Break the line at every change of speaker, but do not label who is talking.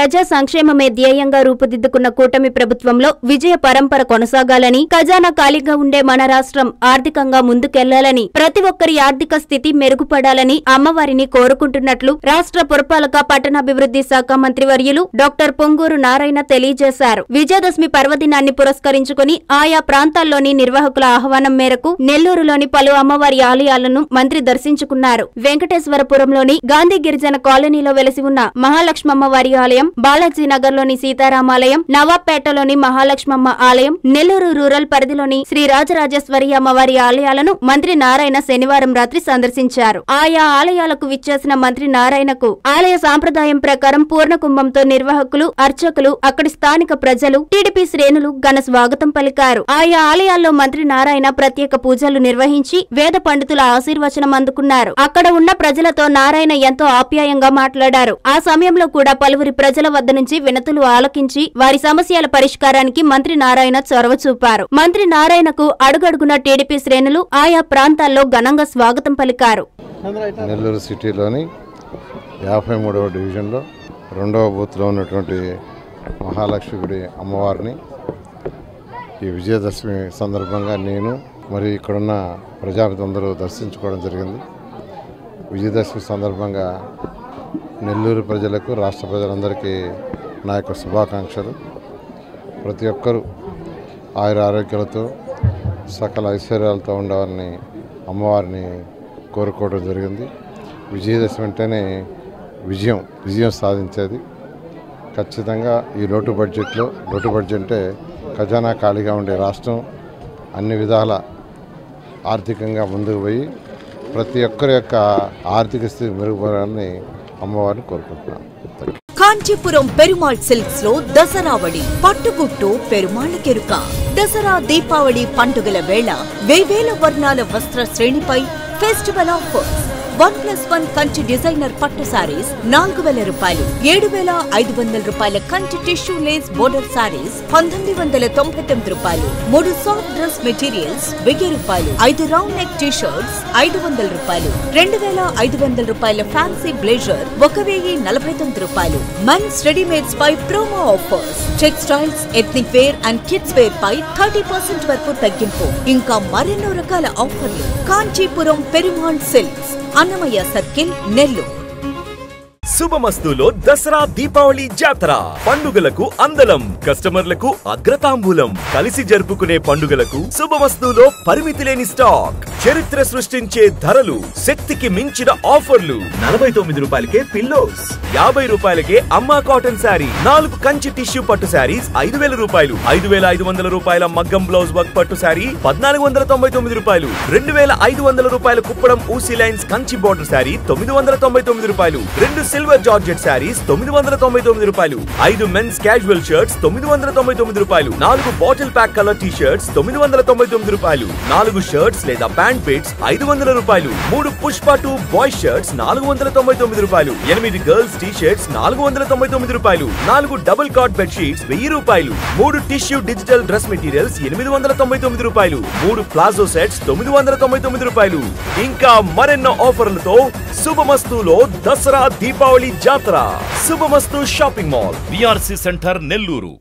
ప్రజా సంక్షేమమే ధ్యేయంగా రూపుదిద్దుకున్న కూటమి ప్రభుత్వంలో విజయ పరంపర కొనసాగాలని ఖజానా ఖాళీగా ఉండే మన రాష్ట్రం ఆర్థికంగా ముందుకెళ్ళాలని ప్రతి ఒక్కరి ఆర్థిక స్థితి మెరుగుపడాలని అమ్మవారిని కోరుకుంటున్నట్లు రాష్ట్ర పురపాలక పట్టణాభివృద్ధి శాఖ మంత్రివర్యులు డాక్టర్ పొంగూరు నారాయణ తెలియజేశారు. విజయదశమి పర్వదినాన్ని పురస్కరించుకుని ఆయా ప్రాంతాల్లోని నిర్వాహకుల ఆహ్వానం మేరకు నెల్లూరులోని పలు అమ్మవారి ఆలయాలను మంత్రి దర్శించుకున్నారు. వెంకటేశ్వరపురంలోని గాంధీ గిరిజన కాలనీలో వెలసి ఉన్న మహాలక్ష్మమ్మవారి ఆలయం బాలాజీ నగర్లోని సీతారామాలయం నవాబ్పేటలోని మహాలక్ష్మమ్మ ఆలయం నెల్లూరు రూరల్ పరిధిలోని శ్రీ రాజరాజేశ్వరి అమ్మవారి ఆలయాలను మంత్రి నారాయణ శనివారం రాత్రి సందర్శించారు. ఆయా ఆలయాలకు విచ్చేసిన మంత్రి నారాయణకు ఆలయ సాంప్రదాయం ప్రకారం పూర్ణ కుంభంతో నిర్వాహకులు అర్చకులు అక్కడి స్థానిక ప్రజలు టీడీపీ శ్రేణులు ఘన స్వాగతం పలికారు. ఆయా ఆలయాల్లో మంత్రి నారాయణ ప్రత్యేక పూజలు నిర్వహించి వేద పండితుల ఆశీర్వచనం అందుకున్నారు. అక్కడ ఉన్న ప్రజలతో నారాయణ ఎంతో ఆప్యాయంగా మాట్లాడారు. ఆ సమయంలో కూడా పలువురి ప్రజలు వద్ద నుంచి వినతులు ఆలకించి వారి సమస్యల పరిష్కారానికి మంత్రి నారాయణ చొరవ చూపారు. మంత్రి నారాయణకు అడుగడుగున టీడీపీ శ్రేణులు ఆయా ప్రాంతాల్లో ఘనంగా స్వాగతం పలికారు.
నెల్లూరు సిటీలోని యాభై మూడవ డివిజన్లో రెండవ బూత్లో ఉన్నటువంటి మహాలక్ష్మి గుడి అమ్మవారిని ఈ విజయదశమి సందర్భంగా నేను మరి ఇక్కడున్న ప్రజాప్రతినిధులందరూ దర్శించుకోవడం జరిగింది. విజయదశమి సందర్భంగా నెల్లూరు ప్రజలకు రాష్ట్ర ప్రజలందరికీ నా యొక్క శుభాకాంక్షలు. ప్రతి ఒక్కరూ ఆయుర ఆరోగ్యాలతో సకల ఐశ్వర్యాలతో ఉండాలని అమ్మవారిని కోరుకోవడం జరిగింది. విజయదశమి అంటేనే విజయం విజయం సాధించేది. ఖచ్చితంగా ఈ లోటు బడ్జెట్లో లోటు బడ్జెట్ అంటే ఖజానా ఖాళీగా ఉండే రాష్ట్రం అన్ని విధాల ఆర్థికంగా ముందుకు పోయి ప్రతి ఒక్కరి యొక్క ఆర్థిక స్థితి మెరుగుపడాలని అమ్మవారిని కోరుకుంటున్నాను
కాంచీపురం పెరుమాళ్ సిల్క్స్లో దసరావళి పట్టుగుట్టు పెరుమాళ్ కెరుక. దసరా దీపావళి పండుగల వేళ వేవేల వర్ణాల వస్త్ర శ్రేణిపై festival offers. One plus one Kanchi designer పట్టు సారీస్ నాలుగు వేల రూపాయలు. ఏడు వేల ఐదు వందల రూపాయల Kanchi tissue lace border sarees పంతొమ్మిది వందల తొంభై తొమ్మిది రూపాయలు. మూడు సాఫ్ట్ డ్రెస్ మెటీరియల్స్ వెయ్యి రూపాయలు. ఐదు రౌండ్ నెక్ టీ షర్ట్స్ ఐదు వందల రూపాయలు. రెండు వేల ఐదు వందల రూపాయల ఫ్యాన్సీ బ్లేజర్ ఒక వెయ్యి నలభై తొమ్మిది రూపాయలు. Men's readymades pi promo offers textiles ethnic wear and kids wear pi thirty percent వరకు తగ్గింపు. ఇంకా మరెన్నో రకాల ఆఫర్లు కాంచీపురం పెరుమాళ్ సిల్క్స్ అన్నమయ్య సర్కిల్ నెల్లూరు.
శుభమస్తులో దసరా దీపావళి జాతర. పండుగలకు అందలం కస్టమర్లకు అగ్రతాంబూలం. కలిసి జరుపుకునే పండుగలకు శుభమస్తులో పరిమితి లేని స్టాక్. చరిత్ర సృష్టించే ధరలు శక్తికి మించిన ఆఫర్లు. నలభై తొమ్మిది రూపాయలకే పిల్లోస్ యాభై రూపాయలకే అమ్మా కాటన్ శారీ నాలుగు కంచి టిష్యూ పట్టు శారీస్ ఐదు వేల రూపాయలు ఐదు వేల ఐదు వందల రూపాయల మగ్గం బ్లౌజ్ వర్క్ పట్టు శారీ పద్నాలుగు వందల తొంభై తొమ్మిది రూపాయలు రెండు వేల ఐదు వందల రూపాయల కుప్పడం ఊసీ లైన్స్ కంచి బోర్డర్ శారీ తొమ్మిది వందల తొంభై తొమ్మిది రూపాయలు రెండు సిల్వర్ జార్జెట్ శారీస్ తొమ్మిది వందల తొంభై తొమ్మిది రూపాయలు. ఐదు మెన్స్ క్యాజువల్ షర్ట్స్ తొమ్మిది వందల తొంభై తొమ్మిది రూపాయలు. నాలుగు bottle pack colour T shirts తొమ్మిది వందల తొంభై తొమ్మిది రూపాయలు. నాలుగు షర్ట్స్ లేదా ప్యాంట్ పిట్స్ ఐదు వందల రూపాయలు. మూడు పుష్ప టూ బాయ్ షర్ట్స్ నాలుగు వందల తొంభై తొమ్మిది రూపాయలు. ఎనిమిది గర్ల్స్ టీ షర్ట్స్ నాలుగు వందల తొంభై తొమ్మిది రూపాయలు. నాలుగు డబుల్ కాట్ బెడ్ షీట్స్ వెయ్యి రూపాయలు. మూడు టిష్యూ డిజిటల్ డ్రెస్ మెటీరియల్స్ ఎనిమిది వందల తొంభై తొమ్మిది రూపాయలు. మూడు ప్లాజో సెట్స్ తొమ్మిది వందల తొంభై తొమ్మిది రూపాయలు. ఇంకా మరెన్నో ఆఫర్లతో శుభమస్తులో దసరా దీపావళి జాతర. Shubhamastu shopping mall
BRC centre Nellore.